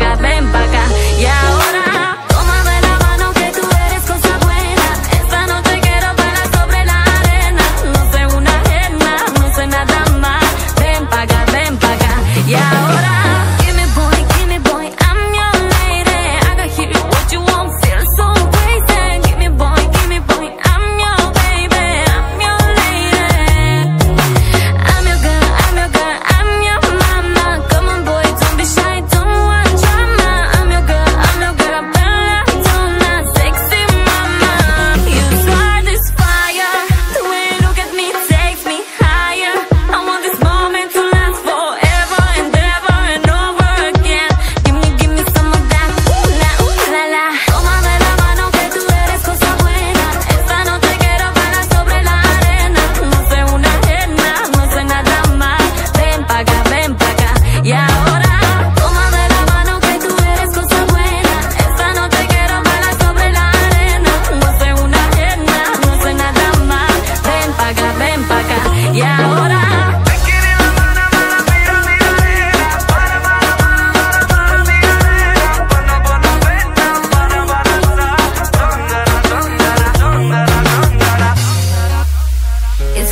got me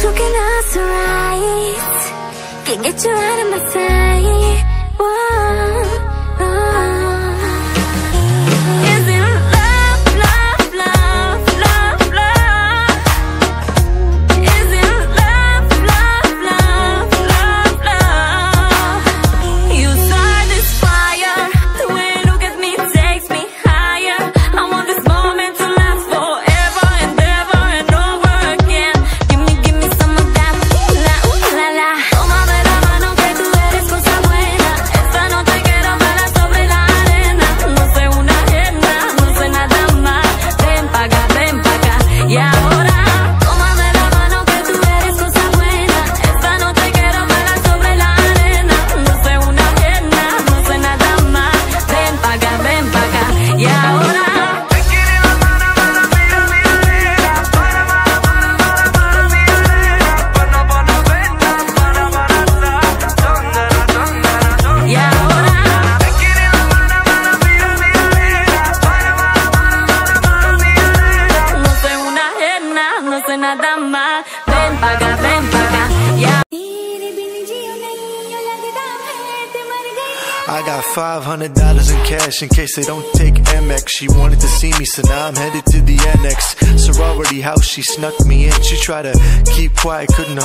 Looking us right. Can't get you out of my sight nada más. Ven ven. I got $500 in cash in case they don't take Amex. She wanted to see me, so now I'm headed to the annex. Sorority house, she snuck me in. She tried to keep quiet, couldn't